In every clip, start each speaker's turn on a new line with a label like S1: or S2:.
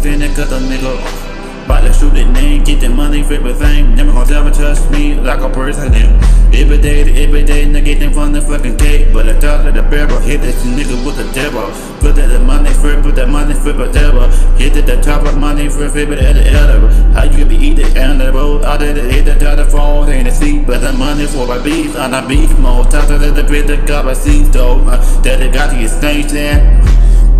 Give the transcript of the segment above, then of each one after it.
S1: cut the nigga. About to shoot it name, get the money for everything. Never gonna ever touch me like a president. Every day to every day, nigga, get them from the fucking cake. But I thought of the barrel, hit that nigga with the devil. Put that the money for, put that money for the devil. Hit that the top of money for favorite at the edible. How you be eat it and the road, I did it, hit the telephone, ain't the seat. But the money for my beef, on a beef mode. Top of the bit, the cup of seeds, though. Uh, that it got to get snakes there.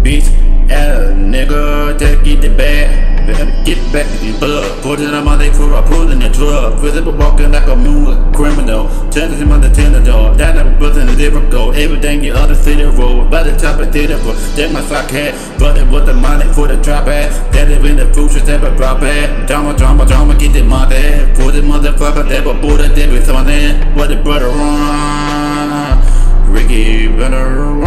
S1: Bitch, yeah, nigga, just get the bag. Better get back in blood. Put it on my leg for I pull in the drug. Visible walking like a moon criminal. Chances him on the tender door. That never was in a goal. Everything you other city road. By the top of theater, but that my sock hat. But it was the money for the trap ass. That it in the future, that but drop at. Drama, drama, drama, get the money. For the motherfucker, that but Buddha, that be something. What the brother run. Ricky better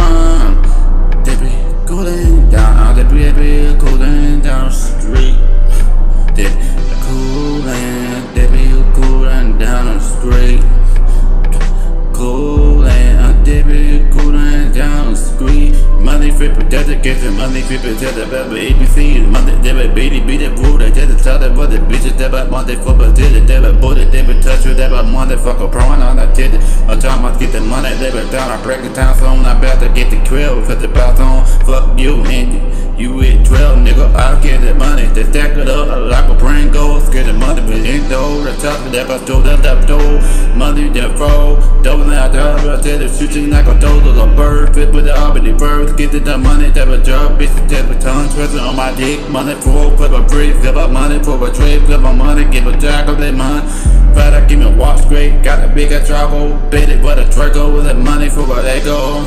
S1: down the street. Cooling, they be cooling down the street. Money for protected, get the money for protected, baby ABC. Money, they be it, beat it, boo, they just tell them what the bitches, they be money for potato, they be booty, they be touch with, they be motherfucker prawn on the titty. I try to get the money, they be down, I break the time I'm not about to get the crib, cause the bathroom, fuck you, and you with 12, nigga, I'll get the money, they stack it up like a brain goes, get the money, but ain't though, the of that, but do that, that door, money, that throw, double the other, I tell the shooting like a total of bird, fit with the Albany birds, get the the money, that a job, bitch, that a tongue, pressing on my dick, money for, flip a brief, give up money for a trade, flip my money, give a jack of that money, Better give me a watch straight, got a bigger travel, bet it with a Draco with that money for a Lego,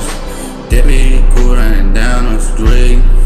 S1: they be cooling the down the street.